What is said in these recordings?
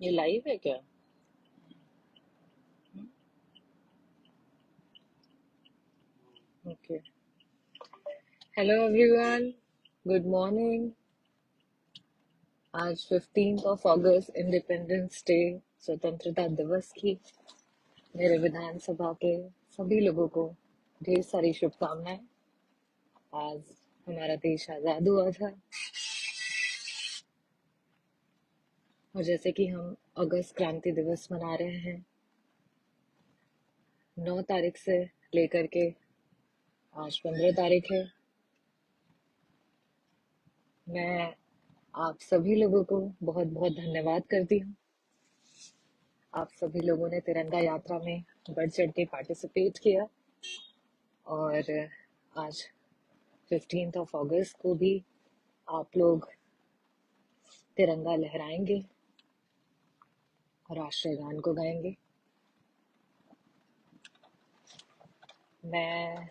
ये लाइव है क्या? Okay hello everyone good morning आज fifteenth of August Independence Day स्वतंत्रता दिवस की। मेरे विधानसभा के सभी लोगों को ढेर सारी शुभकामनाएँ। आज हमारा देश आज़ाद हुआ था। और जैसे कि हम अगस्त क्रांति दिवस मना रहे हैं। नौ तारीख से लेकर के आज पंद्रह तारीख है। मैं आप सभी लोगों को बहुत बहुत धन्यवाद करती हूँ। आप सभी लोगों ने तिरंगा यात्रा में बढ़ चढ़ के पार्टिसिपेट किया और आज फिफ्टींथ ऑफ़ अगस्त को भी आप लोग तिरंगा लहराएँगे। राष्ट्रीय गान को गाएँगे। मैं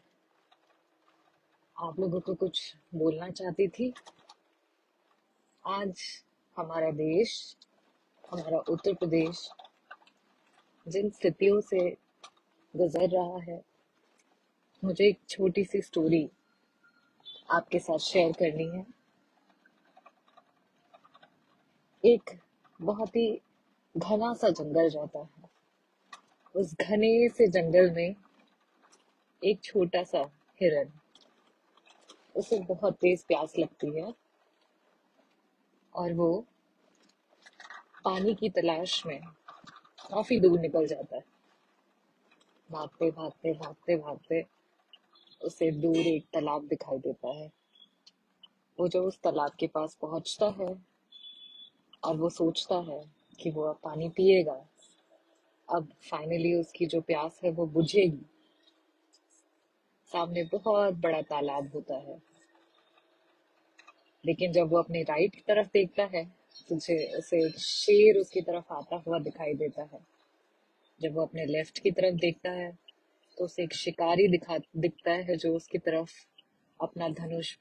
आप लोगों को कुछ बोलना चाहती थी। आज हमारा देश, हमारा उत्तर प्रदेश जिन स्थितियों से गुजर रहा है, मुझे एक छोटी सी स्टोरी आपके साथ शेयर करनी है। एक बहुत ही घना सा जंगल जाता है। उस घने से जंगल में एक छोटा सा हिरन उसे बहुत तेज प्यास लगती है और वो पानी की तलाश में काफ़ी दूर निकल जाता है। भागते भागते भागते भागते उसे दूर एक तालाब दिखाई देता है। वो जो उस तालाब के पास पहुँचता है और वो सोचता है कि वो अब पानी पिएगा। अब फाइनली उसकी जो प्यास है वो बुझेगी। सामने बहुत बड़ा तालाब होता है। लेकिन जब वो अपने राइट की तरफ़ देखता है तो उसे उसे एक शेर उसकी तरफ़ आता हुआ दिखाई देता है। जब वो अपने लेफ़्ट की तरफ़ देखता है तो उसे एक शिकारी दिखा, दिखता है जो उसकी तरफ़ अपना धनुष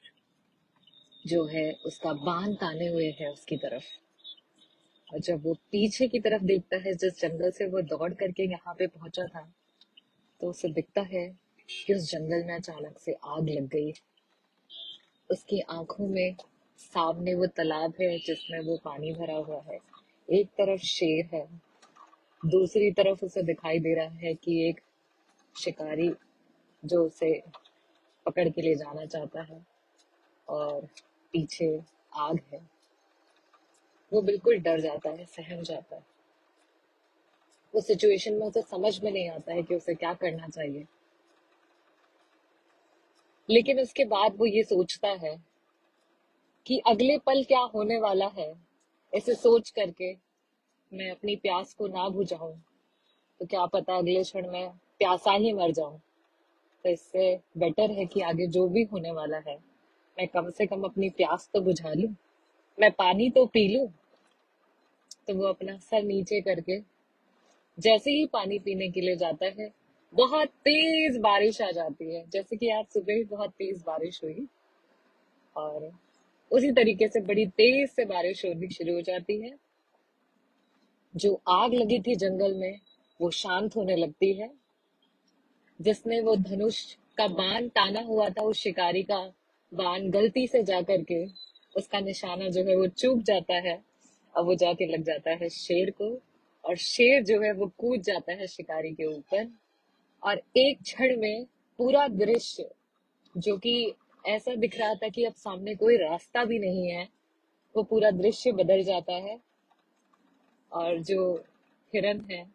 जो है, उसका बाँध ताने हुए है उसकी तरफ़। और जब वो पीछे की तरफ़ देखता है, जिस जंगल से वो दौड़ करके यहाँ पे पहुँचा था तो उसे दिखता है कि उस जंगल में अचानक से आग लग गई। उसकी आँखों में सामने वो तालाब है, जिसमें वो पानी भरा हुआ है। एक तरफ़ शेर है, दूसरी तरफ़ उसे दिखाई दे रहा है कि एक शिकारी जो उसे पकड़ के ले जाना चाहता है, और पीछे आग है। वो बिल्कुल डर जाता है, सहम जाता है। उस सिचुएशन में उसे समझ में नहीं आता है कि उसे क्या करना चाहिए। लेकिन उसके बाद वो ये सोचता है कि अगले पल क्या होने वाला है ऐसे सोच करके मैं अपनी प्यास को ना बुझाऊं। तो क्या पता अगले क्षण में प्यासा ही मर जाऊँ। तो इससे बेटर है कि आगे जो भी होने वाला है, मैं कम से कम अपनी प्यास तो बुझा लूँ, मैं पानी तो पी लूँ। तो वो अपना सर नीचे करके जैसे ही पानी पीने के लिए जाता है, बहुत तेज बारिश आ जाती है। जैसे कि आज सुबह ही बहुत तेज बारिश हुई और उसी तरीके से बड़ी तेज से बारिश होनी शुरू हो जाती है। जो आग लगी थी जंगल में, वो शांत होने लगती है। जिसने वो धनुष का बाण ताना हुआ था, उस शिकारी का बाण गलती से जा करके उसका निशाना जो है वो चूक जाता है। और वो जाके लग जाता है शेर को, और शेर जो है वो कूद जाता है शिकारी के ऊपर। और एक क्षण में पूरा दृश्य, जो कि ऐसा दिख रहा था कि अब सामने कोई रास्ता भी नहीं है, वो पूरा दृश्य बदल जाता है। और जो हिरन है,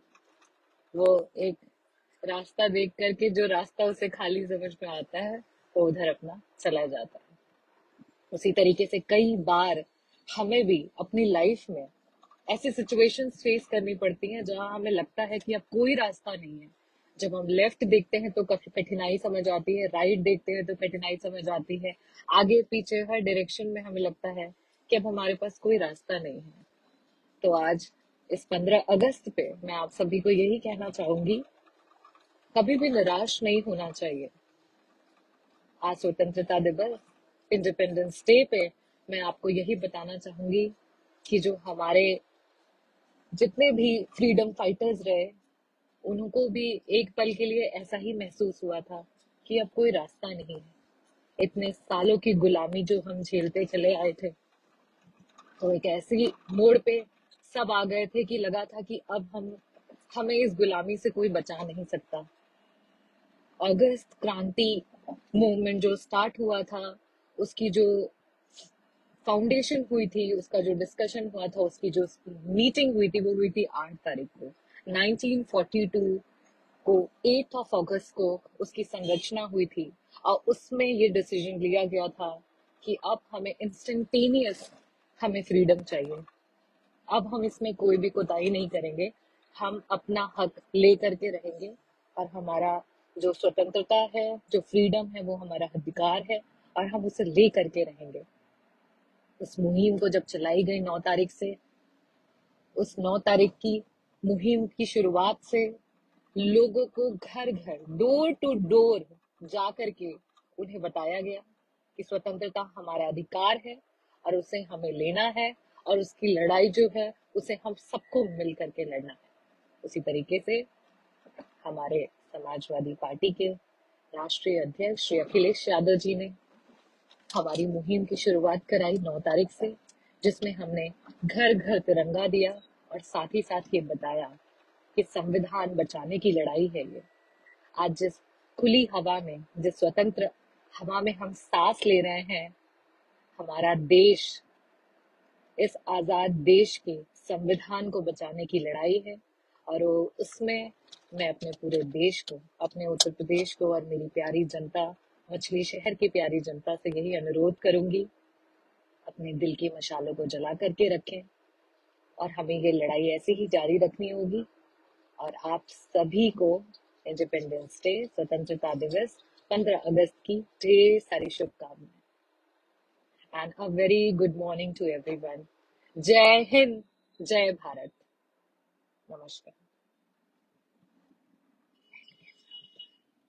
वो एक रास्ता देख करके जो रास्ता उसे खाली समझ में आता है, वो उधर अपना चला जाता है। उसी तरीके से कई बार हमें भी अपनी लाइफ में ऐसी सिचुएशंस फेस करनी पड़ती हैं जहाँ हमें लगता है कि अब कोई रास्ता नहीं है। जब हम लेफ़्ट देखते हैं तो कठिनाई समझ आती है राइट देखते हैं तो कठिनाई समझ आती है। आगे पीछे हर डायरेक्शन में हमें लगता है कि अब हमारे पास कोई रास्ता नहीं है। तो आज इस पंद्रह अगस्त पे मैं आप सभी को यही कहना चाहूँगी, कभी भी निराश नहीं होना चाहिए। आज स्वतंत्रता दिवस इंडिपेंडेंस डे पे मैं आपको यही बताना चाहूँगी कि जो हमारे जितने भी फ्रीडम फाइटर्स रहे, उनको भी एक पल के लिए ऐसा ही महसूस हुआ था कि अब कोई रास्ता नहीं है। इतने सालों की गुलामी जो हम झेलते चले आए थे तो एक ऐसी मोड़ पे सब आ गए थे कि लगा था कि अब हम, हमें इस गुलामी से कोई बचा नहीं सकता। अगस्त क्रांति मूवमेंट जो स्टार्ट हुआ था, उसकी जो फाउंडेशन हुई थी, उसका जो डिस्कशन हुआ था, उसकी जो मीटिंग हुई थी, वो हुई थी आठ तारीख को। 1942 को एट ऑफ़ अगस्त को उसकी संरचना हुई थी। और उसमें ये डिसीज़न लिया गया था कि अब हमें इंस्टेंटेनियस हमें फ्रीडम चाहिए। अब हम इसमें कोई भी कोताही नहीं करेंगे। हम अपना हक ले करके रहेंगे और हमारा जो स्वतंत्रता है, जो फ्रीडम है, वो हमारा अधिकार है और हम उसे ले करके रहेंगे। उस मुहिम को जब चलाई गई नौ तारीख से, उस नौ तारीख की मुहिम की शुरुआत से लोगों को घर घर डोर टू डोर जा करके उन्हें बताया गया कि स्वतंत्रता हमारा अधिकार है और उसे हमें लेना है और उसकी लड़ाई जो है, उसे हम सबको मिल करके लड़ना है। उसी तरीके से हमारे समाजवादी पार्टी के राष्ट्रीय अध्यक्ष श्री अखिलेश यादव जी ने हमारी मुहिम की शुरुआत कराई नौ तारीख से, जिसमें हमने घर घर तिरंगा दिया और साथ ही साथ ये बताया कि संविधान बचाने की लड़ाई है ये। आज जिस खुली हवा में, जिस स्वतंत्र हवा में हम सांस ले रहे हैं, हमारा देश, इस आज़ाद देश के संविधान को बचाने की लड़ाई है और उसमें मैं अपने पूरे देश को, अपने उत्तर प्रदेश को और मेरी प्यारी जनता मछली शहर की प्यारी जनता से यही अनुरोध करूँगी, अपने दिल की मशालों को जला करके रखें, और हमें ये लड़ाई ऐसे ही जारी रखनी होगी, और आप सभी को इंडिपेंडेंस डे स्वतंत्रता दिवस 15 अगस्त की ढेर सारी शुभकामनाएँ। And a very good morning to everyone जय हिंद, जय भारत। नमस्कार।